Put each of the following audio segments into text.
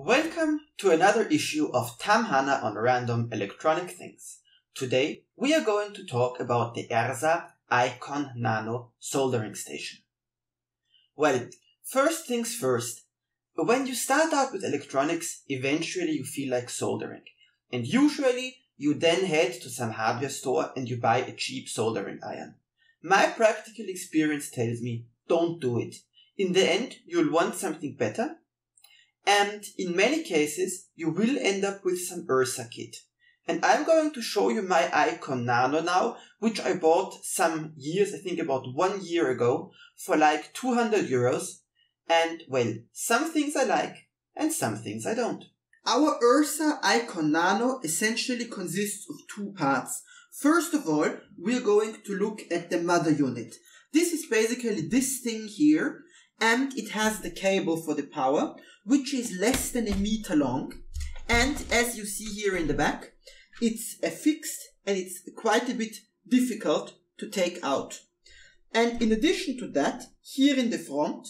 Welcome to another issue of Tam Hanna on random electronic things. Today we are going to talk about the ERSA Icon Nano soldering station. Well, first things first. When you start out with electronics, eventually you feel like soldering. And usually you then head to some hardware store and you buy a cheap soldering iron. My practical experience tells me don't do it. In the end, you'll want something better. And in many cases, you will end up with some ERSA kit. And I'm going to show you my Icon Nano now, which I bought some years, I think about one year ago, for like 200 euros. And well, some things I like and some things I don't. Our ERSA Icon Nano essentially consists of two parts. First of all, we're going to look at the mother unit. This is basically this thing here, and it has the cable for the power, which is less than a meter long. And as you see here in the back, it's affixed and it's quite a bit difficult to take out. And in addition to that, here in the front,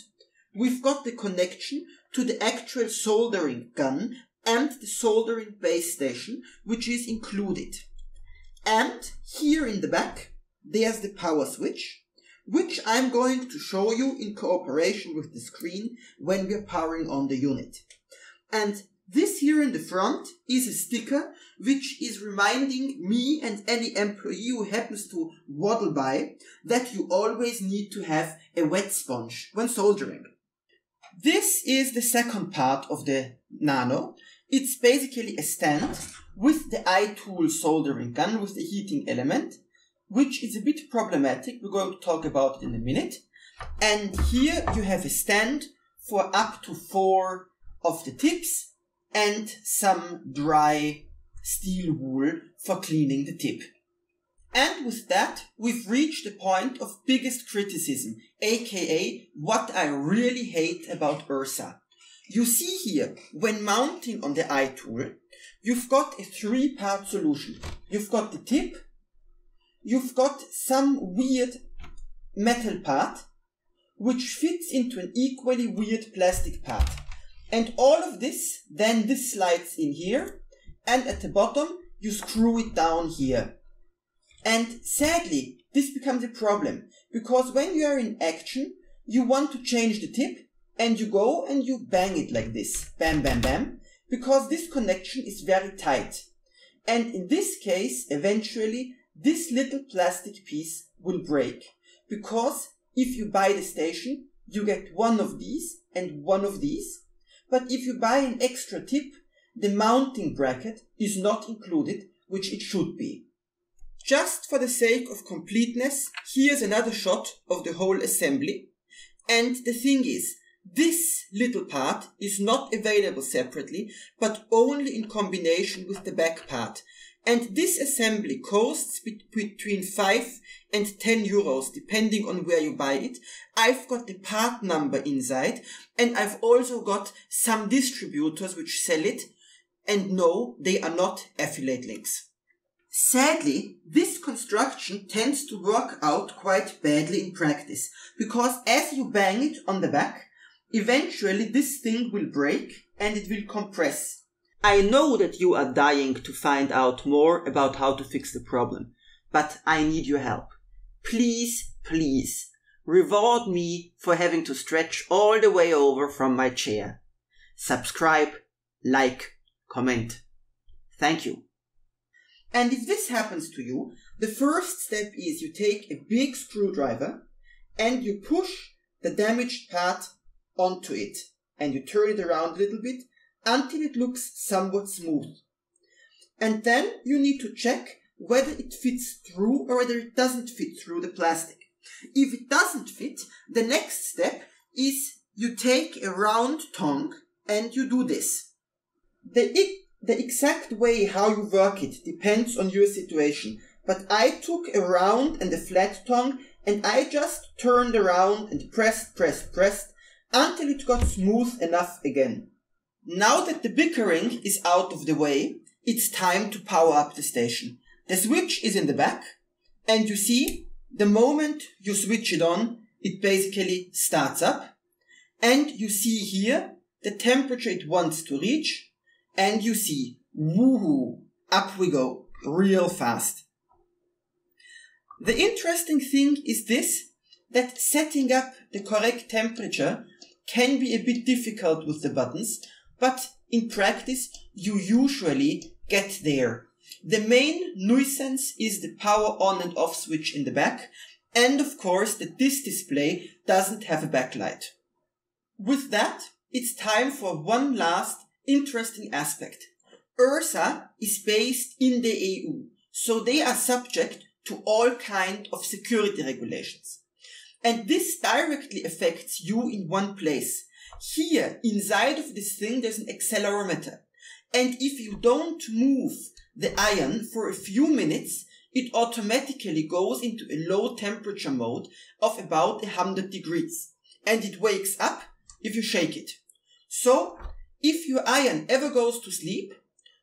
we've got the connection to the actual soldering gun and the soldering base station, which is included. And here in the back, there's the power switch, which I'm going to show you in cooperation with the screen when we're powering on the unit. And this here in the front is a sticker which is reminding me and any employee who happens to waddle by that you always need to have a wet sponge when soldering. This is the second part of the Nano. It's basically a stand with the iTool soldering gun with the heating element, which is a bit problematic. We're going to talk about it in a minute. And here you have a stand for up to four of the tips and some dry steel wool for cleaning the tip. And with that, we've reached the point of biggest criticism, aka what I really hate about ERSA. You see here, when mounting on the iTool, you've got a three part solution. You've got the tip, you've got some weird metal part, which fits into an equally weird plastic part. And all of this, then this slides in here, and at the bottom, you screw it down here. And sadly, this becomes a problem, because when you are in action, you want to change the tip, and you go and you bang it like this. Bam, bam, bam. Because this connection is very tight. And in this case, eventually, this little plastic piece will break. Because if you buy the station, you get one of these and one of these. But if you buy an extra tip, the mounting bracket is not included, which it should be. Just for the sake of completeness, here's another shot of the whole assembly. And the thing is, this little part is not available separately, but only in combination with the back part. And this assembly costs between 5 and 10 euros, depending on where you buy it. I've got the part number inside, and I've also got some distributors which sell it. And no, they are not affiliate links. Sadly, this construction tends to work out quite badly in practice, because as you bang it on the back, Eventually this thing will break and it will compress. I know that you are dying to find out more about how to fix the problem, but I need your help. Please, please, reward me for having to stretch all the way over from my chair. Subscribe, like, comment. Thank you. And if this happens to you, the first step is you take a big screwdriver and you push the damaged part onto it and you turn it around a little bit until it looks somewhat smooth. And then you need to check whether it fits through or whether it doesn't fit through the plastic. If it doesn't fit, the next step is you take a round tongue and you do this. The, the exact way how you work it depends on your situation, but I took a round and a flat tongue and I just turned around and pressed, pressed, pressed until it got smooth enough again. Now that the bickering is out of the way, it's time to power up the station. The switch is in the back, and you see, the moment you switch it on, it basically starts up. And you see here the temperature it wants to reach, and you see, woohoo, up we go, real fast. The interesting thing is this, that setting up the correct temperature can be a bit difficult with the buttons, but in practice you usually get there. The main nuisance is the power on and off switch in the back, and of course that this display doesn't have a backlight. With that, it's time for one last interesting aspect. ERSA is based in the EU, so they are subject to all kind of security regulations. And this directly affects you in one place. Here, inside of this thing, there's an accelerometer. And if you don't move the iron for a few minutes, it automatically goes into a low temperature mode of about 100 degrees. And it wakes up if you shake it. So, if your iron ever goes to sleep,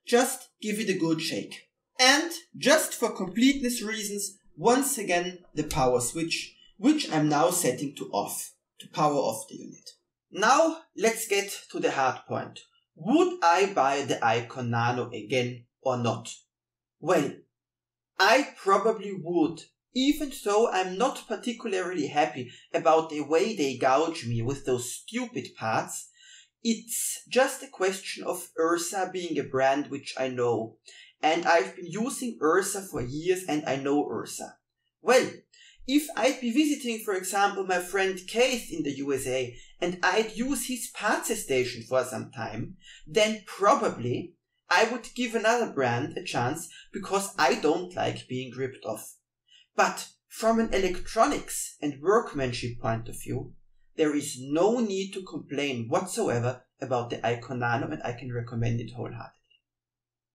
just give it a good shake. And just for completeness reasons, once again the power switch, which I'm now setting to off, to power off the unit. Now let's get to the hard point. Would I buy the Icon Nano again or not? Well, I probably would, even though I'm not particularly happy about the way they gouge me with those stupid parts it's just a question of ERSA being a brand which I know. And I've been using ERSA for years and I know ERSA. Well, if I'd be visiting, for example, my friend Keith in the USA and I'd use his parts station for some time, then probably I would give another brand a chance because I don't like being ripped off. But from an electronics and workmanship point of view, there is no need to complain whatsoever about the Icon Nano and I can recommend it wholeheartedly.